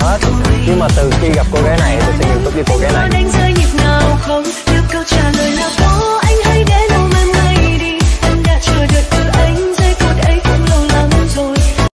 hết. Nhưng mà từ khi gặp cô gái này